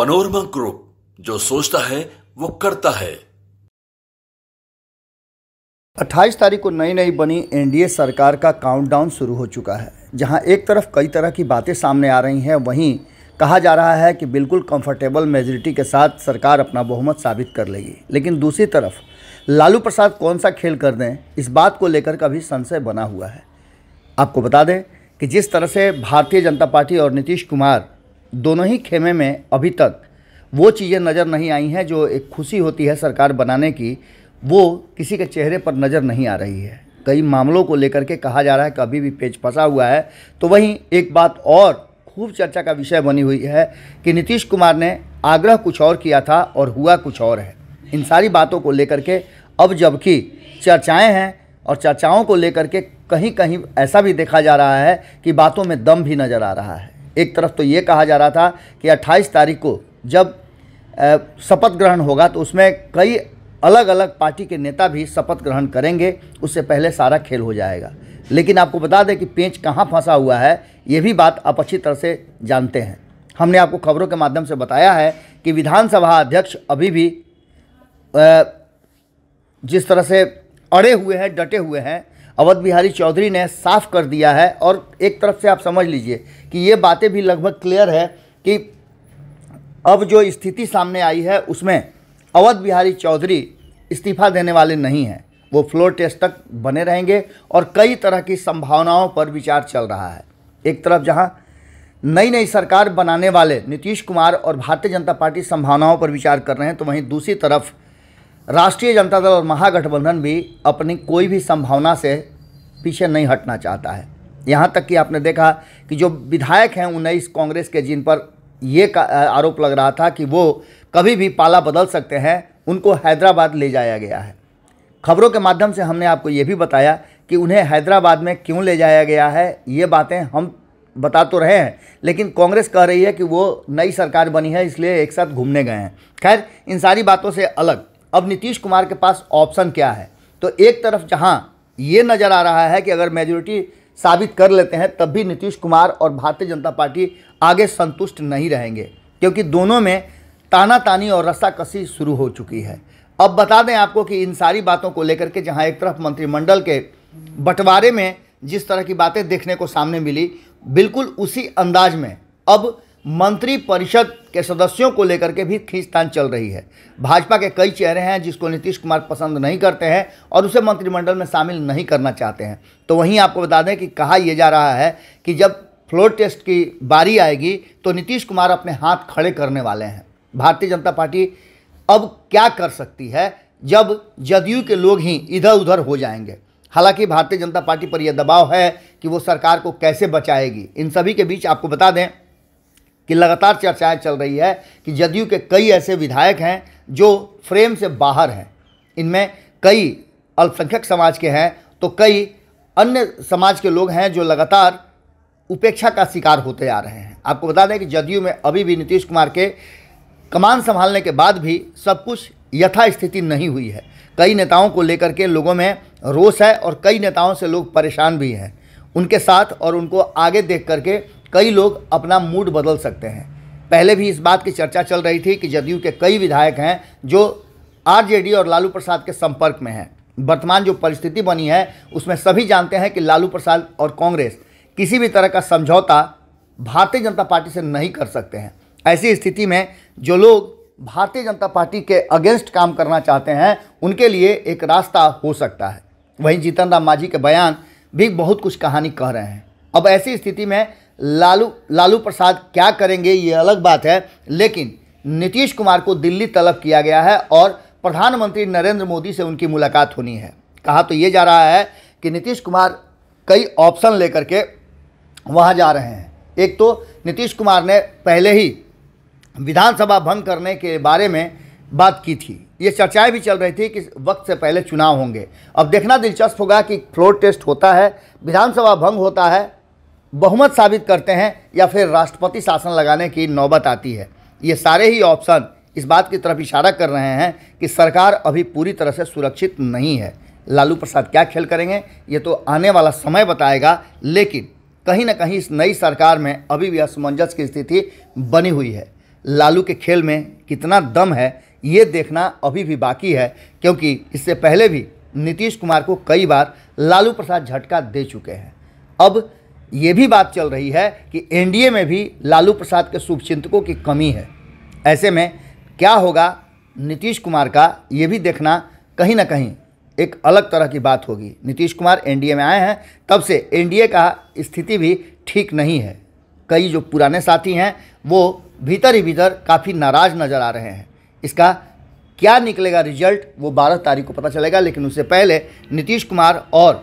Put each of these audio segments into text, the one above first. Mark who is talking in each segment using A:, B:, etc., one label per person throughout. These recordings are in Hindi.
A: पनोरमा ग्रुप जो सोचता है, वो करता है।
B: 28 तारीख को नई नई बनी एनडीए सरकार का काउंटडाउन शुरू हो चुका है, जहाँ एक तरफ़ कई तरह की बातें सामने आ रही हैं, वहीं कहा जा रहा है कि बिल्कुल कंफर्टेबल मेजोरिटी के साथ सरकार अपना बहुमत साबित कर लेगी। लेकिन दूसरी तरफ़, लालू प्रसाद कौन सा खेल कर दें, इस बात को लेकर का भी संशय बना हुआ है। आपको बता दें कि जिस तरह से भारतीय जनता पार्टी और नीतीश कुमार दोनों ही खेमे में अभी तक वो चीज़ें नज़र नहीं आई हैं जो एक खुशी होती है सरकार बनाने की, वो किसी के चेहरे पर नज़र नहीं आ रही है। कई मामलों को लेकर के कहा जा रहा है कि अभी भी पेच फंसा हुआ है। तो वहीं एक बात और खूब चर्चा का विषय बनी हुई है कि नीतीश कुमार ने आग्रह कुछ और किया था और हुआ कुछ और है। इन सारी बातों को लेकर के अब जबकि चर्चाएँ हैं और चर्चाओं को लेकर के कहीं कहीं ऐसा भी देखा जा रहा है कि बातों में दम भी नज़र आ रहा है। एक तरफ़ तो ये कहा जा रहा था कि 28 तारीख को जब शपथ ग्रहण होगा तो उसमें कई अलग अलग पार्टी के नेता भी शपथ ग्रहण करेंगे, उससे पहले सारा खेल हो जाएगा। लेकिन आपको बता दें कि पेंच कहाँ फंसा हुआ है, ये भी बात आप अच्छी तरह से जानते हैं। हमने आपको खबरों के माध्यम से बताया है कि विधानसभा अध्यक्ष अभी भी जिस तरह से अड़े हुए हैं, डटे हुए हैं अवध बिहारी चौधरी ने साफ़ कर दिया है और एक तरफ़ से आप समझ लीजिए कि ये बातें भी लगभग क्लियर है कि अब जो स्थिति सामने आई है, उसमें अवध बिहारी चौधरी इस्तीफा देने वाले नहीं हैं। वो फ्लोर टेस्ट तक बने रहेंगे और कई तरह की संभावनाओं पर विचार चल रहा है। एक तरफ़ जहाँ नई नई सरकार बनाने वाले नीतीश कुमार और भारतीय जनता पार्टी संभावनाओं पर विचार कर रहे हैं तो वहीं दूसरी तरफ़ राष्ट्रीय जनता दल और महागठबंधन भी अपनी कोई भी संभावना से पीछे नहीं हटना चाहता है। यहाँ तक कि आपने देखा कि जो विधायक हैं उन्नीस कांग्रेस के, जिन पर ये आरोप लग रहा था कि वो कभी भी पाला बदल सकते हैं, उनको हैदराबाद ले जाया गया है। खबरों के माध्यम से हमने आपको ये भी बताया कि उन्हें हैदराबाद में क्यों ले जाया गया है, ये बातें हम बता तो रहे हैं, लेकिन कांग्रेस कह रही है कि वो नई सरकार बनी है, इसलिए एक साथ घूमने गए हैं। खैर, इन सारी बातों से अलग, अब नीतीश कुमार के पास ऑप्शन क्या है? तो एक तरफ़ जहाँ ये नज़र आ रहा है कि अगर मेजोरिटी साबित कर लेते हैं, तब भी नीतीश कुमार और भारतीय जनता पार्टी आगे संतुष्ट नहीं रहेंगे, क्योंकि दोनों में ताना तानी और रस्साकसी शुरू हो चुकी है। अब बता दें आपको कि इन सारी बातों को लेकर के जहाँ एक तरफ़ मंत्रिमंडल के बंटवारे में जिस तरह की बातें देखने को सामने मिली, बिल्कुल उसी अंदाज में अब मंत्री परिषद के सदस्यों को लेकर के भी खींचतान चल रही है। भाजपा के कई चेहरे हैं जिसको नीतीश कुमार पसंद नहीं करते हैं और उसे मंत्रिमंडल में शामिल नहीं करना चाहते हैं। तो वहीं आपको बता दें कि कहा यह जा रहा है कि जब फ्लोर टेस्ट की बारी आएगी तो नीतीश कुमार अपने हाथ खड़े करने वाले हैं। भारतीय जनता पार्टी अब क्या कर सकती है जब जदयू के लोग ही इधर उधर हो जाएँगे? हालाँकि भारतीय जनता पार्टी पर यह दबाव है कि वो सरकार को कैसे बचाएगी। इन सभी के बीच आपको बता दें कि लगातार चर्चाएँ चल रही है कि जदयू के कई ऐसे विधायक हैं जो फ्रेम से बाहर हैं। इनमें कई अल्पसंख्यक समाज के हैं तो कई अन्य समाज के लोग हैं जो लगातार उपेक्षा का शिकार होते आ रहे हैं। आपको बता दें कि जदयू में अभी भी नीतीश कुमार के कमान संभालने के बाद भी सब कुछ यथास्थिति नहीं हुई है। कई नेताओं को लेकर के लोगों में रोष है और कई नेताओं से लोग परेशान भी हैं। उनके साथ और उनको आगे देख करके कई लोग अपना मूड बदल सकते हैं। पहले भी इस बात की चर्चा चल रही थी कि जदयू के कई विधायक हैं जो आरजेडी और लालू प्रसाद के संपर्क में हैं। वर्तमान जो परिस्थिति बनी है, उसमें सभी जानते हैं कि लालू प्रसाद और कांग्रेस किसी भी तरह का समझौता भारतीय जनता पार्टी से नहीं कर सकते हैं। ऐसी स्थिति में जो लोग भारतीय जनता पार्टी के अगेंस्ट काम करना चाहते हैं, उनके लिए एक रास्ता हो सकता है। वहीं जीतन राम मांझी के बयान भी बहुत कुछ कहानी कह रहे हैं। अब ऐसी स्थिति में लालू लालू प्रसाद क्या करेंगे, ये अलग बात है, लेकिन नीतीश कुमार को दिल्ली तलब किया गया है और प्रधानमंत्री नरेंद्र मोदी से उनकी मुलाकात होनी है। कहा तो ये जा रहा है कि नीतीश कुमार कई ऑप्शन लेकर के वहाँ जा रहे हैं। एक तो नीतीश कुमार ने पहले ही विधानसभा भंग करने के बारे में बात की थी। ये चर्चाएँ भी चल रही थी कि वक्त से पहले चुनाव होंगे। अब देखना दिलचस्प होगा कि फ्लोर टेस्ट होता है, विधानसभा भंग होता है बहुमत साबित करते हैं या फिर राष्ट्रपति शासन लगाने की नौबत आती है। ये सारे ही ऑप्शन इस बात की तरफ़ इशारा कर रहे हैं कि सरकार अभी पूरी तरह से सुरक्षित नहीं है। लालू प्रसाद क्या खेल करेंगे? ये तो आने वाला समय बताएगा, लेकिन कहीं ना कहीं इस नई सरकार में अभी भी असमंजस की स्थिति बनी हुई है। लालू के खेल में कितना दम है, ये देखना अभी भी बाकी है, क्योंकि इससे पहले भी नीतीश कुमार को कई बार लालू प्रसाद झटका दे चुके हैं। अब ये भी बात चल रही है कि एनडीए में भी लालू प्रसाद के शुभचिंतकों की कमी है। ऐसे में क्या होगा? नीतीश कुमार का ये भी देखना कहीं ना कहीं एक अलग तरह की बात होगी। नीतीश कुमार एनडीए में आए हैं, तब से एनडीए का स्थिति भी ठीक नहीं है। कई जो पुराने साथी हैं, वो भीतर ही भीतर काफ़ी नाराज़ नज़र आ रहे हैं। इसका क्या निकलेगा रिज़ल्ट, वो 12 तारीख को पता चलेगा, लेकिन उससे पहले नीतीश कुमार और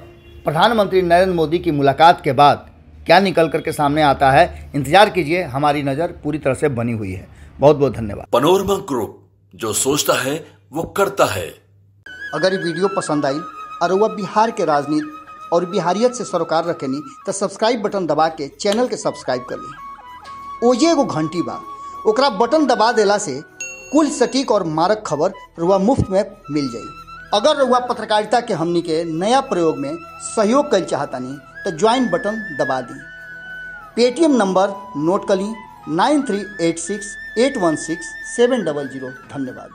B: प्रधानमंत्री नरेंद्र मोदी की मुलाकात के बाद क्या निकल करके सामने आता है इंतज़ार कीजिए हमारी नज़र पूरी तरह से बनी हुई है। बहुत बहुत धन्यवाद।
A: पनोरमा ग्रुप जो सोचता है वो करता है।
B: अगर ये वीडियो पसंद आई और वह बिहार के राजनीति और बिहारियत से सरोकार रखेनी तो सब्सक्राइब बटन दबा के चैनल के सब्सक्राइब कर ली। ओजे एगो घंटी बा ओकरा बटन दबा देला से कुल सटीक और मारक खबर रुआ मुफ़्त में मिल जाई। अगर रुआ पत्रकारिता के हमनी के नया प्रयोग में सहयोग कर चाहतानी तो ज्वाइन बटन दबा दी। पेटीएम नंबर नोट कर ली nine three eight six eight one six seven double zero. धन्यवाद।